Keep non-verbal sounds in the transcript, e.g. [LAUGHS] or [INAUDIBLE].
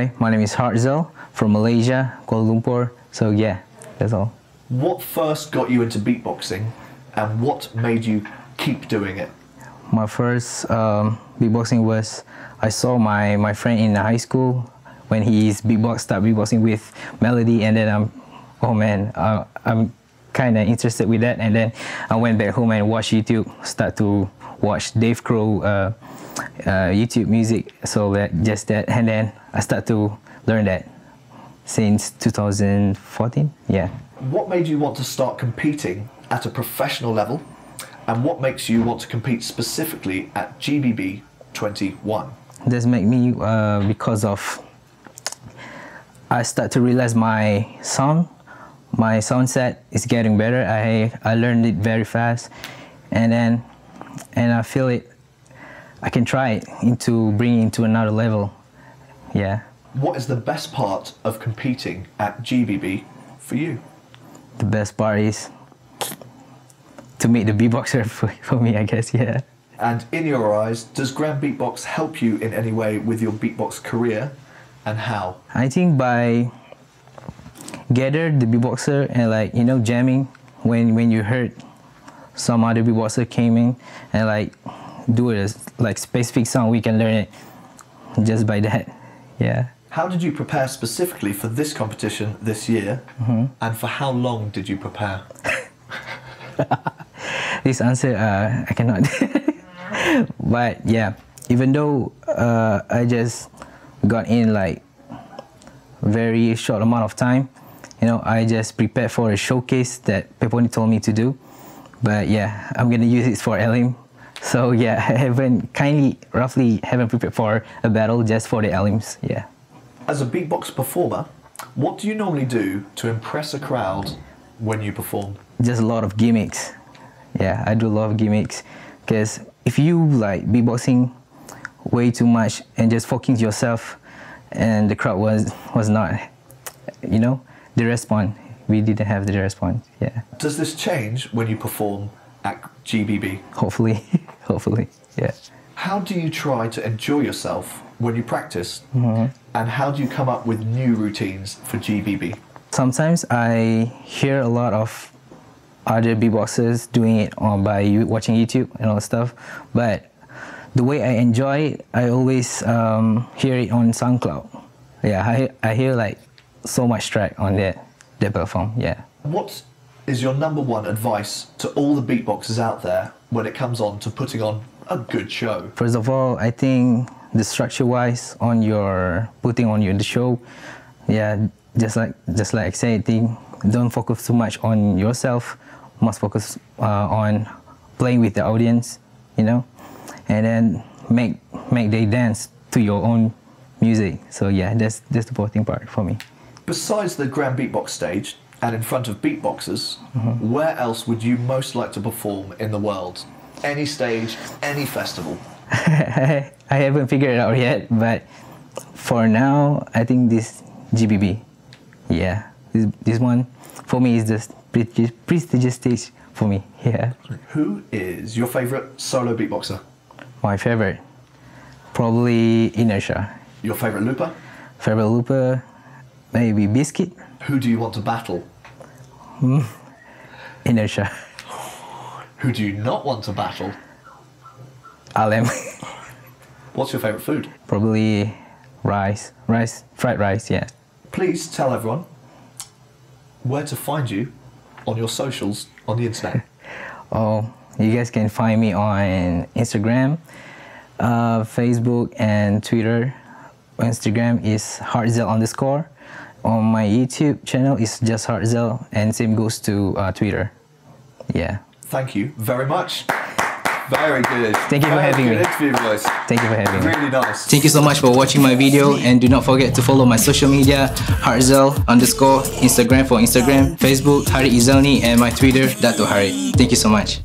Hi, my name is Heartzel from Malaysia, Kuala Lumpur. So yeah, that's all. What first got you into beatboxing and what made you keep doing it? My first um, beatboxing was I saw my, my friend in high school when he's beatbox start beatboxing with melody and then I'm oh man uh, I'm kind of interested with that. And then I went back home and watched YouTube start to watch Dave Crowe uh, uh, YouTube music. So that just that. And then I start to learn that since 2014 yeah. What made you want to start competing at a professional level? And what makes you want to compete specifically at GBB 21? This make me uh, because of I start to realize my sound, my sound set is getting better. I I learned it very fast, and then and I feel it. I can try it into bringing it to another level. Yeah. What is the best part of competing at GBB for you? The best part is to meet the beatboxer [LAUGHS] for, for me, I guess. Yeah. And in your eyes, does Grand Beatbox help you in any way with your beatbox career and how? I think by gather the beatboxer and like you know jamming when when you heard some other beatboxer came in and like do it as like specific song we can learn it just by that. [LAUGHS] Yeah. How did you prepare specifically for this competition this year? And for how long did you prepare? [LAUGHS] this answer uh, I cannot. [LAUGHS] But yeah even though uh, I just got in like very short amount of time you know I just prepared for a showcase that Peponi told me to do but yeah I'm gonna use it for Elim so yeah [LAUGHS] I haven't kindly roughly haven't prepared for a battle just for the Elims yeah As a beatbox performer, what do you normally do to impress a crowd when you perform? just a lot of gimmicks. Yeah, I do a lot of gimmicks because if you like beatboxing way too much and just focus yourself, and the crowd was was not, you know, the response. We didn't have the response. Yeah, Does this change when you perform at GBB? hopefully, [LAUGHS] hopefully, yeah. How do you try to enjoy yourself when you practice? And how do you come up with new routines for GBB? Sometimes I hear a lot of other beatboxers doing it on by watching YouTube and all that stuff, but the way I enjoy it, I always um, hear it on SoundCloud. Yeah, I, I hear like so much track on that that platform. Yeah. What is your number one advice to all the beatboxers out there when it comes on to putting on a good show? First of all, I think the structure wise on your putting on your the show, yeah, just like just like I said, think don't focus too much on yourself. Must focus uh, on playing with the audience, you know, and then make make they dance to your own music. So yeah, that's that's the important part for me. Besides the Grand Beatbox stage and in front of beatboxers, mm-hmm. where else would you most like to perform in the world? Any stage, any festival? [LAUGHS] I haven't figured it out yet, but for now, I think this GBB, yeah, this, this one for me is the prestigious, prestigious stage for me. [LAUGHS] Yeah, Who is your favorite solo beatboxer? my favorite, probably Inertia. Your favorite looper? Favorite looper, maybe Biscuit, Who do you want to battle? Inertia, Who do you not want to battle? Alem, What's your favorite food? probably rice, rice, fried rice. Yeah. Please tell everyone where to find you on your socials on the internet. [LAUGHS] Oh, you guys can find me on Instagram, uh, Facebook, and Twitter. Instagram is Heartzel underscore. On my YouTube channel is just Heartzel, and same goes to uh, Twitter. Yeah. Thank you very much. Very good. Thank you for having me. interview, boys. Thank you for having me. Really nice. Thank you so much for watching my video and do not forget to follow my social media Heartzel underscore Instagram for Instagram, Facebook Hari Izalni and my Twitter Dato Hari. Thank you so much.